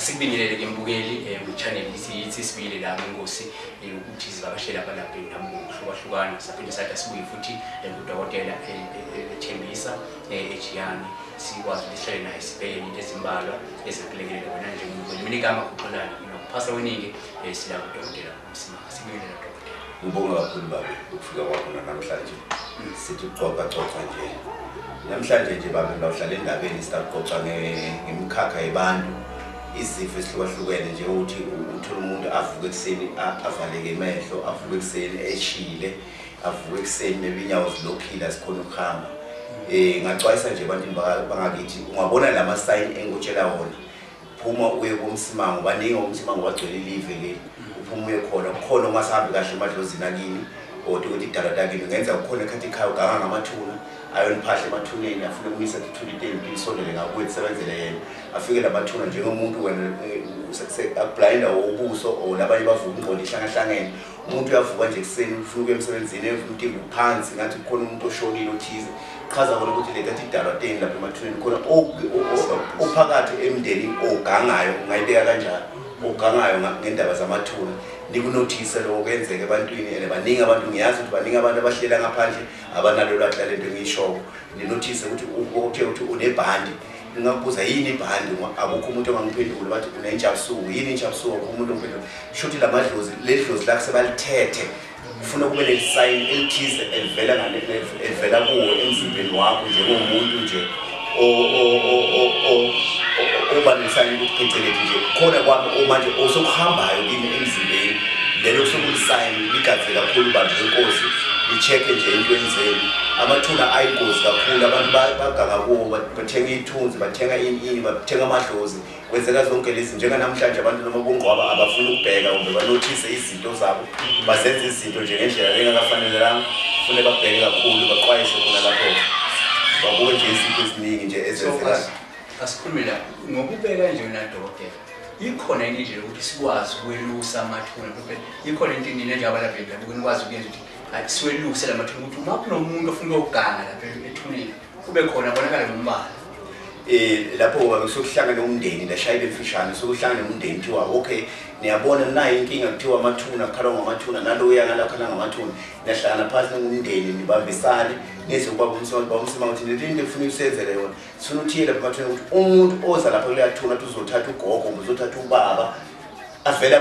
sikubingelele-ke mbukeli eh, um kwi-channel yithi sibile lami inkosi um eh, ukuthi zivakashele abalaphi nabuku kuhlukahlukana saphinde sada sibuye futhi um kudokotela ethembisa um ejiyani sikwazi ukuthi sihlele naye sibheke into ezimbalwa ezakulekelela wena njengomuntu mina igama kuxolani nokuphasa weningi um sila kudokotela umsimanga sibingelela dokotela ngibonga kakhulu babe ukufika kwakho namhlanje mm. sithi ucocacoca nje namhlanje nje babe bawuhlala endabeni sitacoca ngemkhakha yebantu izifo esihlukahlukene njengokuthi uthola umuntu avuke ekuseni avaleke emehlo avuke ekuseni eshile avuke ekuseni maybe inyawo zilokhile asikhona ukuhamba um mm. eh, ngacwayisa nje ebantwini bangakithi ungabona la masayini engikutshela wona phuma uye komsimango baningi omsimango bagcwele ilive leli mm. uphuma uye khona kukhona ongasahambi kahle emadlozini akini or ukuthi idala lakini ngenza kukhona ekhathi ekhaya uganga ngamathuna ayoniphahle emathuneni afuna ukumisa ithuna into empi isondele ngakuye isebenzele yena afike namathuna njengomuntu wenaablinda eh, wobuso or labanye bavuka ingqondo ihlangahlangene umuntu uyavuka nje ekuseni ufuna ukuya emsebenzini emfuntingi uphansi ngathi kukhona umuntu oshonile othize chaza kona ukuthi le kathi idalwa teni lapho emathuneni khona ophakathi emndenini ogangayo ungayibeka kanjani ogangayo ngendaba zamathuna nikunothisa lo kwenzeke ebantwini and baningi abantu ngiyazi ukuthi baningi abantu abahlela ngaphandle abanalo lwadla lento engiyishoko ninothise ukuthi okhe ukuthi unebhandi ningakubuza yini ibhandi akukho umuntu ongangiphendule bathi unentshabusuku yini intshabusuku akho umuntu ongiphendule kusho ukuthi la madlozi le dlozi lakuse balithethe kufuna kube lelisayini elithize elivela elivela kuwo emzimbeni wakho njengomuntu nje obalulisayo ukucinceleki nje khona kwami omanje osokuhambayo kimi emzimbeni lelo sokulisayini ligadze kakhulu bantu benkosi i-check-e nje into enzeni amathuna ayingozi kakhulu abantu baganga kuwo bathenga iy'thunzi bathenga ini bathenga amadlozi kwenzeka zonke lezi njenganamhlanje abantu noma bongqwaba abafuni ukubheka kumbe banothise izinto zabo bazenze izinto nje ngendlela engakafanelelanga fune babheke kakhulu baqwayise khona lapho babuke nje izinto eziningi nje ezenzekayo asikhulume la ngokubeka nje yona dokotela ikhona yini indlela yokuthi sikwazi ukwelusa amathuna kuphela ikhona into nina njengabalabhela lapho kunikwazi ukuyenza ukuthi siwelukise la mathuna ukuthi uma kunomuntu ofuna ukuganga lapha ethuneni kube khona abonakale nombala eh lapho sokuhlangana nomndeni lashayile emfishane sokuhlangana nomndeni kuthiwa okay niyabona nayo inkinga kuthiwa amathuna kukhala ngamathuna naloya ngalakhala ngamathuna niyahlangana phasi nengumndeni nibambisane nize ubaba umsimama ubaba umsimama ukuthi nilinde ufuna usenzele yona sifuna uthiye lapha emathuna ukuthi umuntu oza lapha kuleya thuna kuthi uzothatha ugogo ngoba uzothatha ubaba avele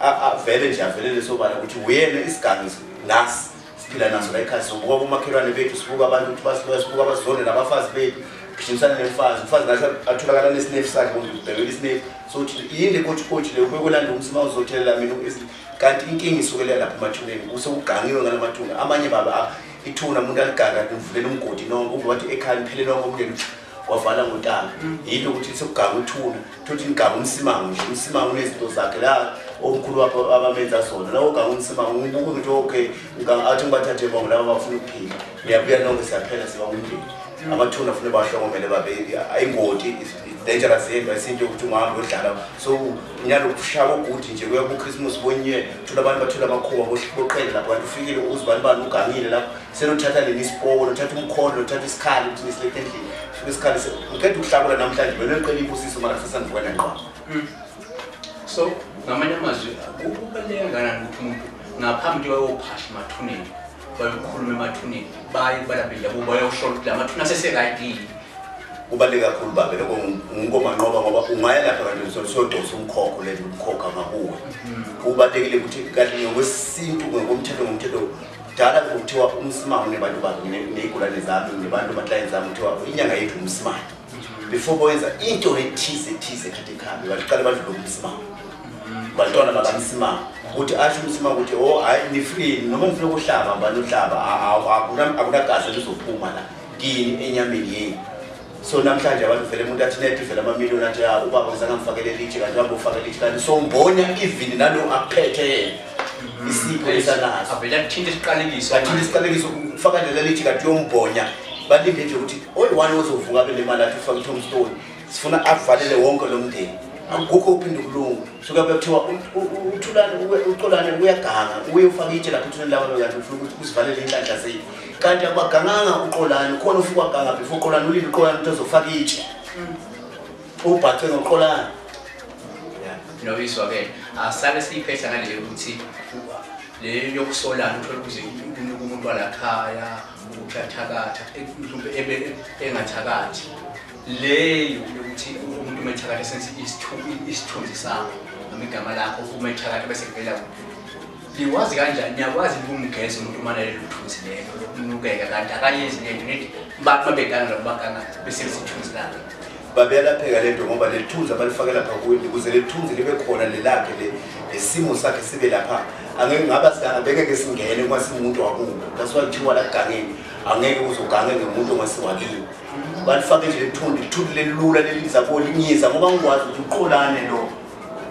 avele nje avelele sobala ukuthi uyena isigangi nasi siphila naso la ikhathi sobuka kumakhelwane bethu sibuka abantu ukuthi basibuka sibuka abazone nabafazi bethu ngimsane nemfazi umfazi nasho atholakala nesinefu sakhe ngizibhekela isinefu so yini lekotshikotshi leyo kube kulanda umsima uzothelela mina kanti inkinga isukelela lapho emathuneni usewugangiwe ngala mathuna amanye baba ah, ithuna umuntu aligaga imvulela umgodi nonke uve wathi ekhaya liphelele wonke umndeni wavala ngotala yinto ukuthi sekugaba uthuna kuthiwuthi nigaba umsimango nje umsimango unezinto zakhe la omkhulu wapho abamenza zona lawo gaba umsimango ubuke ukuthi okay athi ngibathathe bango laba bafuna ukuphila uyabuya nonke siyaphela sibangumndeni abathuna funa bahlongomele babeli ayingoti dangerous yendo ayisinto yokuthi ungahambe yodlala so unyalo kushaya kogudi nje kuya kuchristmas bonye thula abantu bathula amakhuba boqele lapho kanti ufikile ukuze bani bani ugangile lapho senothatha leni isipolo nothatha umkhondo nothatha isikhali ukuthi nisilethe endlini fika isikhali ngikhethe ukuhlabula namhlanje beneqela ibusiso mara sesandivuka nenqwaba mm. so ngamanye amazwi kubaluleka ngana ukuthi umuntu ngaphambi kuyayophasha mathuneni bayokukhuluma emathuneni baye balabelabu bayoshola ukuthi la mathuna seserayidile kubaluleke kakhulu babe loko ngunkomanqoba ngoba ungaya lapha kanti sodosa umkhokho le umkhokha ngakuwe mhm. kubalulekile ukuthi kanti ngokwesintu ngokomthetho ngomthetho dala kuthiwa umsimane nebantu bakho ney'gulane zami nebantu amaklayenti zami kuthiwa inyanga yethu umsimane mhm. before boyenza into ethize ethize khathi ikhambe baqale badlule umsimane bantwana babamsimama ukuthi asho umsimama ukuthi o oh, hayi nifree noma nifuna ukuhlaba banohlaba akunagazi elizophuma la kini enyameni yenu so namhlanje abantu vele umuntu athi nethi vele amamiliyoni anje ah, ubaba ngizangamfakele litshe kanti ubaba ufakele litshe kanti so ngibona even nalo aphethe yena isipho esanazo avele akuthinta isiqalekiso athinta isiqalekiso ufaka lela litshe kanti uyombonya balinde nje ukuthi oyi one ozovuka bele mali athi ufake i-tomstone sifuna avalele wonke lo mndeni akukho uphinde ukulungu suke bekuthiwa uthulane ucolane uyaganga uye ufake itshe lapho uthulane labalo yakhe ufuna ukuthi uzivalele iy'nhlanhla zethu kanti akubagangaga uqolane khona ufike waganga before uqolane ulile uqolane ukuthi ozofake itshe mm. ubhathwe ngoqolane noyiswa-ke asale siyiphetha ngale yokuthi le yokusolana uthole ukuthi unika umuntu walakhaya ukuthi athakatha mhlumbe engathakathi leyo yokuthi umetshakade sense isithunzi sakho noma igama lakho umetshakade bese kuvela ndiwazi kanjani niyakwazi ukumgeza umuntu umanalelothunzi leyo nukeka kanti akanyezi lento nithi bantu babekangalakubaganga bese sithunzi lakho babeyalapheka le nto ngoba lelithunzi abalifake lapha kuni ukuze lelithunzi libe khona lelakhe lesimo sakhe sibe lapha angengaba angekeke singene uma singumuntu wakubo kasiwathiwa lagangeni angeke uzogange ngemuntu ongasiwakile balifake nje lithundi lithundi lelilula leliza kolinyiza ngoba ngikwazi ukuthi uqolane lo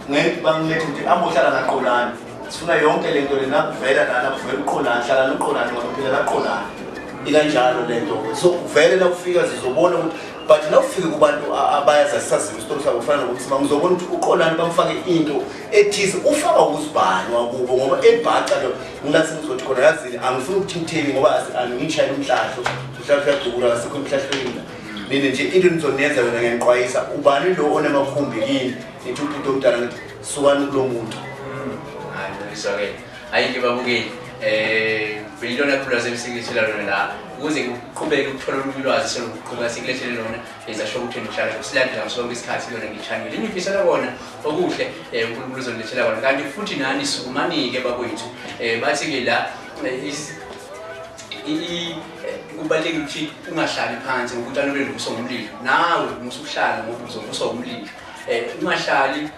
ngeke bangilethe ukuthi ambe uhlala ngaqolane sifuna yonke le nto lena kuvela lana kuvela uqolane hlala nuqolane ngoba phela laqolane ikanjalo le nto so kuvele la kufika zizobona ukuthi but la kufike kubantu abayaza sisaziwe isitori sabo ufana nokuthi sima ngizobona ukuthi uqolane bamfake into ethize ufaka ukuzibhani wakubo ngoba ebhaca lo ngilathi ngizothi khona yazile angifuna ukuthi ngoba angitshayele umhlahlo uhlahlo uyadukula ngasekho emhlahlweni nine nje into nizonenza yona ngenqwayisa ubani lo onemakhumbi kini nithi uphinto omdala ngithi sukani kulo muntu mm, ke hayi ngibabukeli um eh, belilona khulu asebesikulethela lona la ukuze ngiqhubeke ukuthola olunye ulwazi selokuqhubeka sikulethele lona ezasho ukuthi nihlalo silandela ngasonke isikhathi lona ngishangile inifisela kona okuhle um unkulunkulu uzonilethela kona kanti futhi nani sukumani-ke bakwethu um eh, bathi-ke la kubaluleke ukuthi ungahlali phansi ngokuthi alobe luvuswa ngumlilo nawe musa ukuhlala ngoba uzovuswa ngumlilo um eh, ungahlali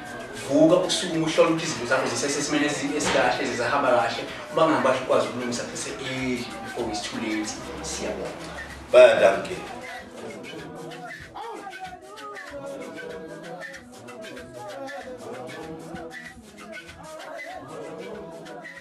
vuka usukume uhlole ukuthi izinto zakho zisesesimeni esikahle zisahamba kahle uba ngabahle ukwazi ukulungisa phese early before it's too late siyabonga bayadamuke